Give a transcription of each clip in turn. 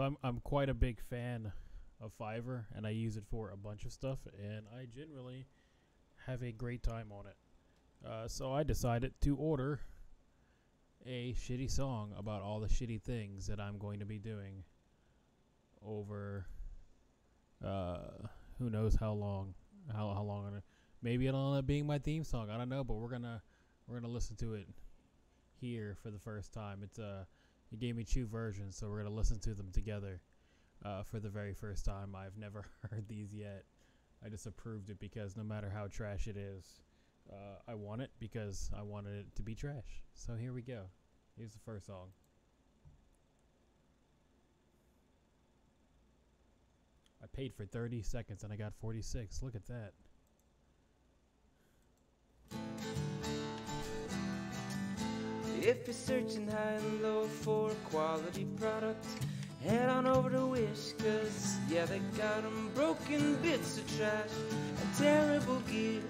So I'm I'm quite a big fan of Fiverr, and I use it for a bunch of stuff, and I generally have a great time on it. Uh, so I decided to order a shitty song about all the shitty things that I'm going to be doing over uh, who knows how long, how how long. Maybe it'll end up being my theme song. I don't know, but we're gonna we're gonna listen to it here for the first time. It's uh, he gave me two versions, so we're gonna listen to them together uh, for the very first time. I've never heard these yet. I just approved it because no matter how trash it is, uh, I want it because I wanted it to be trash. So here we go. Here's the first song. I paid for 30 seconds and I got 46. Look at that. If you're searching high and low for a quality product, head on over to Wish, cause yeah, they got 'em broken bits of trash and terrible gear.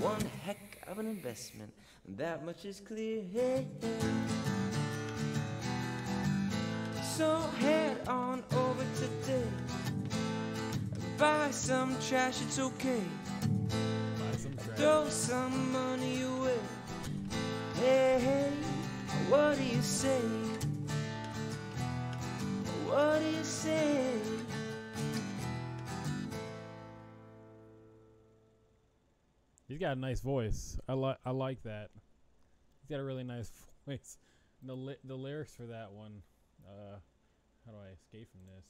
One heck of an investment, that much is clear. Hey, hey. So head on over today, buy some trash, it's okay. Buy some trash. Throw some money away. Hey, hey, what do you say? What do you say? He's got a nice voice. I like I like that. He's got a really nice voice. The li- the lyrics for that one, uh, how do I escape from this?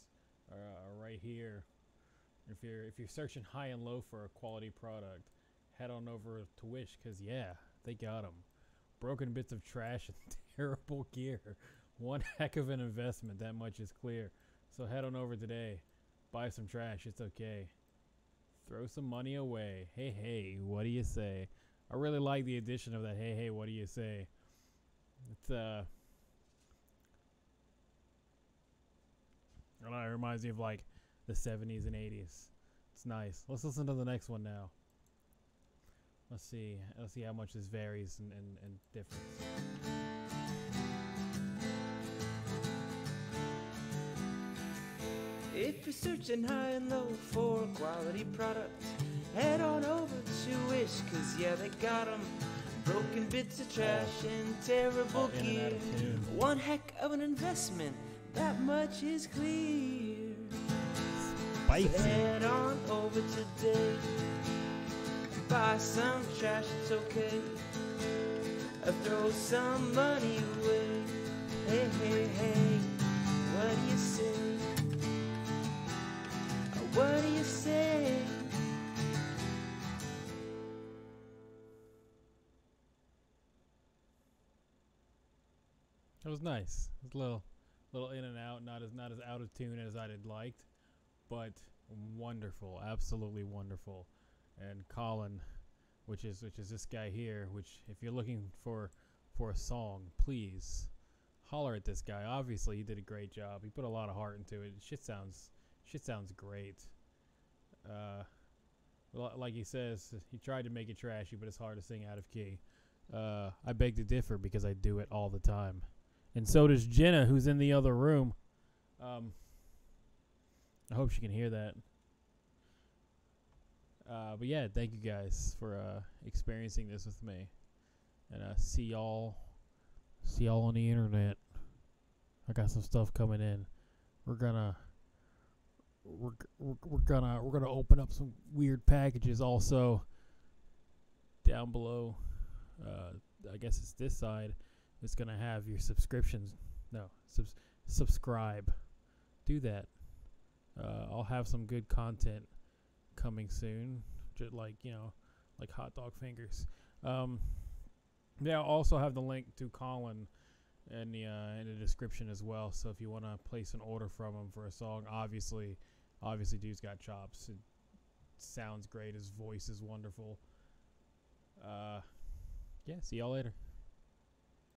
Are, are right here. If you're if you're searching high and low for a quality product, head on over to Wish, cause yeah, they got 'em. Broken bits of trash and terrible gear. One heck of an investment. That much is clear. So head on over today. Buy some trash. It's okay. Throw some money away. Hey, hey, what do you say? I really like the addition of that. Hey, hey, what do you say? It's uh, I don't know. It reminds me of like the '70s and '80s. It's nice. Let's listen to the next one now. Let's see. Let's see how much this varies and and, and difference. If you're searching high and low for a quality product, head on over to Wish, cause yeah, they got 'em. Broken bits of trash oh. and terrible All in and gear. One heck of an investment, that much is clear. Spicy. Head on over today. Buy some trash, it's okay. Uh, Throw some money away. Hey, hey, hey, what do you say? What do you say? It was nice. It was a little, little in and out, not as not as out of tune as I'd liked, but wonderful, absolutely wonderful. And Colin, which is which is this guy here, which if you're looking for for a song, please holler at this guy. Obviously, he did a great job. He put a lot of heart into it. Shit sounds shit sounds great. Uh, like he says, he tried to make it trashy, but it's hard to sing out of key. Uh, I beg to differ because I do it all the time and so does Jenna, who's in the other room. Um, I hope she can hear that. Uh, but yeah, thank you guys for uh, experiencing this with me, and uh, see y'all, see y'all on the internet. I got some stuff coming in. We're gonna, we're we're, we're gonna we're gonna open up some weird packages also. Down below, uh, I guess it's this side It's to have your subscriptions. No, subs- subscribe. Do that. Uh, I'll have some good content coming soon, just like you know, like hot dog fingers. Um, yeah, I'll also have the link to Colin in the uh, in the description as well. So if you want to place an order from him for a song, obviously, obviously, dude's got chops. It sounds great. His voice is wonderful. Uh, yeah. See y'all later.